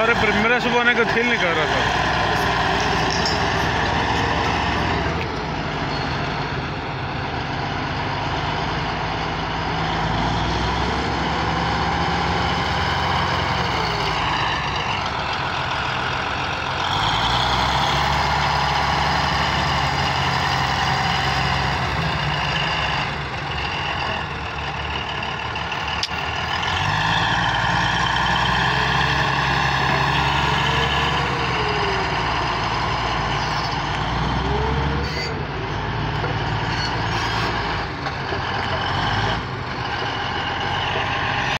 सारे मेरा सुबह ने को फील नहीं कर रहा था।